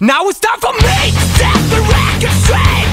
Now it's time for me to set the record straight.